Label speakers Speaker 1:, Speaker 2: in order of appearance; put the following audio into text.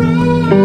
Speaker 1: friend.